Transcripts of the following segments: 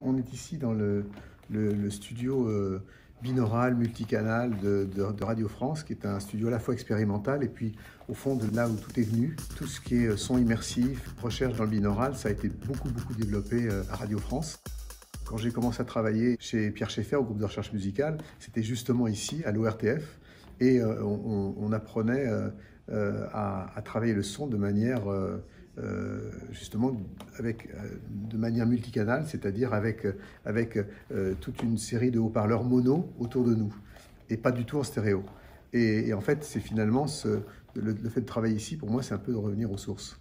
On est ici dans le, studio euh, binaural, multicanal de, Radio France, qui est un studio à la fois expérimental et puis au fond de là où tout est venu, tout ce qui est son immersif, recherche dans le binaural, ça a été beaucoup beaucoup développé euh, à Radio France. Quand j'ai commencé à travailler chez Pierre Schaeffer au groupe de recherche musicale, c'était justement ici, à l'ORTF, et euh, on, apprenait à, travailler le son de manière euh, justement avec, euh, de manière multicanale, c'est-à-dire avec, euh, toute une série de haut-parleurs mono autour de nous, et pas du tout en stéréo. Et, en fait, c'est finalement le, fait de travailler ici, pour moi, c'est un peu de revenir aux sources.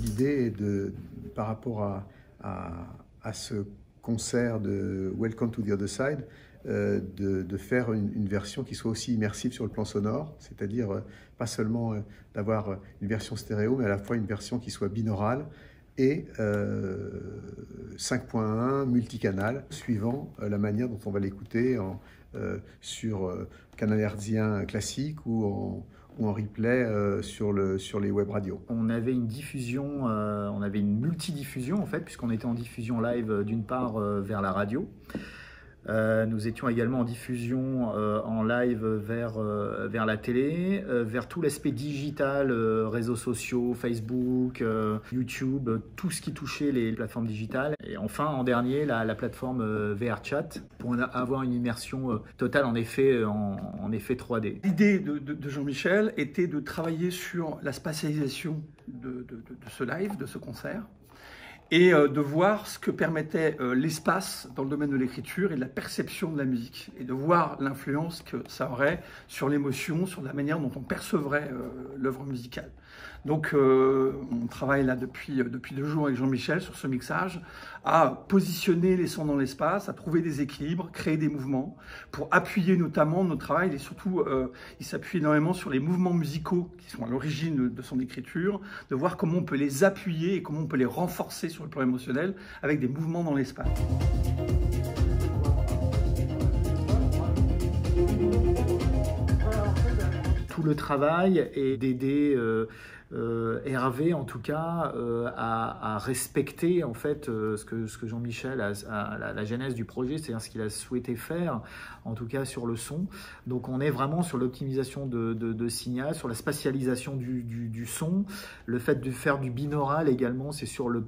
L'idée est de, par rapport à ce concert de Welcome to the Other Side, euh, de, faire une, version qui soit aussi immersive sur le plan sonore, c'est-à-dire euh, pas seulement euh, d'avoir une version stéréo, mais à la fois une version qui soit binaurale et 5.1 multicanal, suivant la manière dont on va l'écouter sur canal hertzien classique ou en, ou en replay euh, sur, le, sur les web radios. On avait une diffusion, euh, on avait une multidiffusion en fait, puisqu'on était en diffusion live euh, d'une part vers la radio, nous étions également en diffusion euh, en live vers, euh, vers la télé, vers tout l'aspect digital, réseaux sociaux, Facebook, YouTube, tout ce qui touchait les plateformes digitales. Et enfin, en dernier, la, plateforme VRChat pour avoir une immersion totale en effet, en, effet 3D. L'idée de, Jean-Michel était de travailler sur la spatialisation de ce live, de ce concert et euh, de voir ce que permettait euh, l'espace dans le domaine de l'écriture et de la perception de la musique, et de voir l'influence que ça aurait sur l'émotion, sur la manière dont on percevrait euh, l'œuvre musicale. Donc on travaille là depuis, depuis deux jours avec Jean-Michel sur ce mixage, à positionner les sons dans l'espace, à trouver des équilibres, créer des mouvements, pour appuyer notamment notre travail, et surtout il s'appuie énormément sur les mouvements musicaux qui sont à l'origine de son écriture, de voir comment on peut les appuyer et comment on peut les renforcer sur le plan émotionnel avec des mouvements dans l'espace. Le travail est d'aider euh, euh, Hervé, en tout cas, euh, à, respecter en fait euh, ce que, Jean-Michel, a, la, genèse du projet, c'est-à-dire ce qu'il a souhaité faire, en tout cas sur le son. Donc on est vraiment sur l'optimisation de, signal, sur la spatialisation du, son, le fait de faire du binaural également, c'est sur le,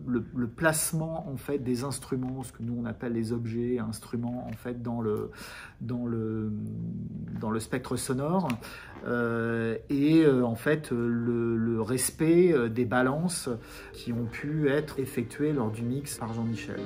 placement en fait des instruments, ce que nous on appelle les objets, instruments en fait dans le, dans le, dans le spectre sonore, et en fait le, le respect euh, des balances qui ont pu être effectuées lors du mix par Jean-Michel.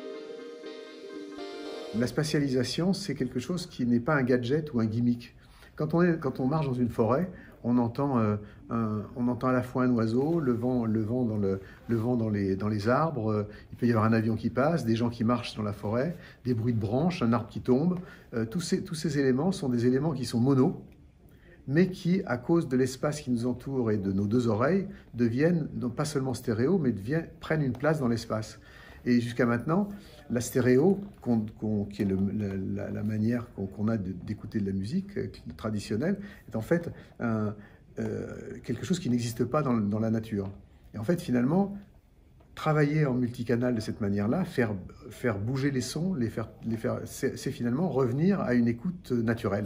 La spatialisation, c'est quelque chose qui n'est pas un gadget ou un gimmick. Quand on, marche dans une forêt, on entend, euh, à la fois un oiseau, le vent, dans, les, arbres, euh, il peut y avoir un avion qui passe, des gens qui marchent dans la forêt, des bruits de branches, un arbre qui tombe. tous, ces, tous ces éléments sont des éléments qui sont mono, mais qui, à cause de l'espace qui nous entoure et de nos deux oreilles, deviennent pas seulement stéréo, mais prennent une place dans l'espace. Et jusqu'à maintenant, la stéréo, qui est la, manière qu'on a d'écouter de la musique euh, traditionnelle, est en fait euh, quelque chose qui n'existe pas dans, la nature. Et en fait, finalement, travailler en multicanal de cette manière-là, faire, bouger les sons, c'est finalement revenir à une écoute naturelle.